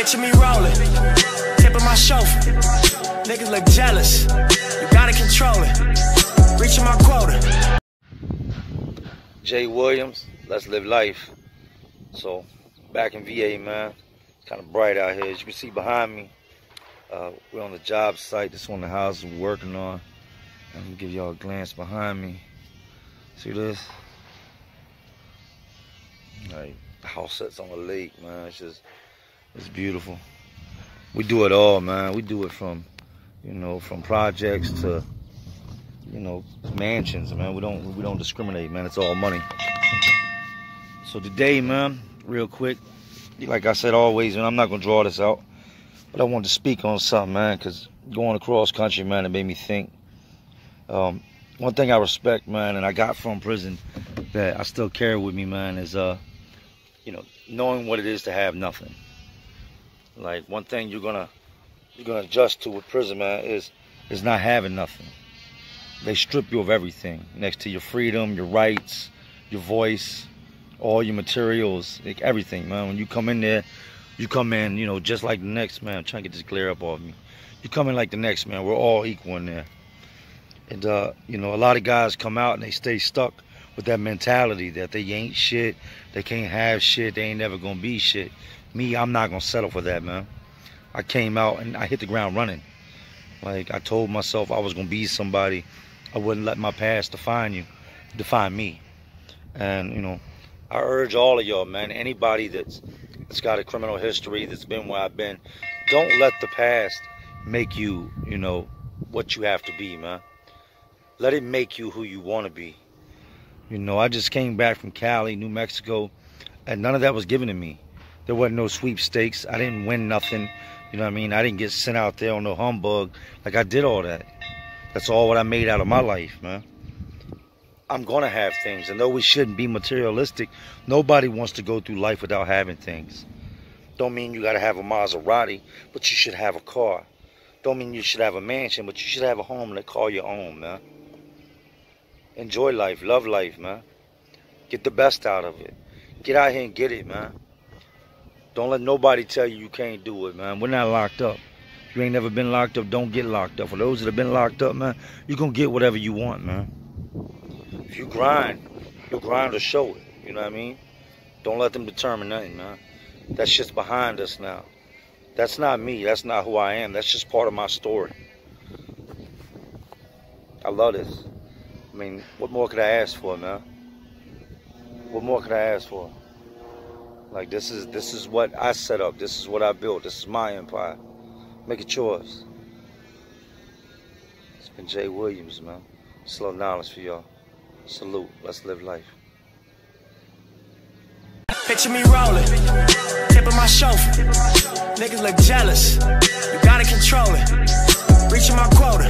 Picture me rolling, tipping my chauffeur. Niggas look jealous. You gotta control it. Reaching my quota. Jay Williams, let's live life. So, back in VA, man. It's kind of bright out here. As you can see behind me, uh, we're on the job site. This one the houses we're working on. Let me give y'all a glance behind me. See this? Like, the house sits on the lake, man. It's just, it's beautiful. We do it all, man. We do it from, you know, from projects to, you know, mansions, man. We don't, we don't discriminate, man. It's all money. So today, man, real quick, like I said always, and I'm not gonna draw this out, but I wanted to speak on something, man, because going across country, man, it made me think. Um, one thing I respect, man, and I got from prison that I still carry with me, man, is uh, you know, knowing what it is to have nothing. Like one thing you're gonna you're gonna adjust to with prison, man, is is not having nothing. They strip you of everything, next to your freedom, your rights, your voice, all your materials, like everything, man. When you come in there, you come in, you know, just like the next man. I'm trying to get this glare up off me. You come in like the next man. We're all equal in there. And uh, you know, a lot of guys come out and they stay stuck with that mentality that they ain't shit, they can't have shit, they ain't never gonna be shit. Me, I'm not gonna settle for that, man. I came out and I hit the ground running. Like I told myself I was gonna be somebody. I wouldn't let my past define you, define me. And you know, I urge all of y'all, man, anybody that's that's got a criminal history, that's been where I've been, don't let the past make you, you know, what you have to be, man. Let it make you who you want to be. You know, I just came back from Cali, New Mexico, and none of that was given to me. There wasn't no sweepstakes. I didn't win nothing. You know what I mean? I didn't get sent out there on no humbug. Like I did all that. That's all what I made out of my life, man. I'm gonna have things, and though we shouldn't be materialistic, nobody wants to go through life without having things. Don't mean you gotta have a Maserati, but you should have a car. Don't mean you should have a mansion, but you should have a home that call your own, man. Enjoy life, love life, man. Get the best out of it. Get out here and get it, man. Don't let nobody tell you you can't do it, man. We're not locked up. If you ain't never been locked up, don't get locked up. For those that have been locked up, man, you gonna get whatever you want, man. If you grind, you'll grind to show it. You know what I mean? Don't let them determine nothing, man. That shit's behind us now. That's not me. That's not who I am. That's just part of my story. I love this. I mean, what more could I ask for, man? What more could I ask for? Like this is this is what I set up. This is what I built. This is my empire. Make it yours. It's been Jay Williams, man. Slow knowledge for y'all. Salute. Let's live life. Picture me rolling, tipping my chauffeur. Niggas look jealous. You gotta control it. Reaching my quota.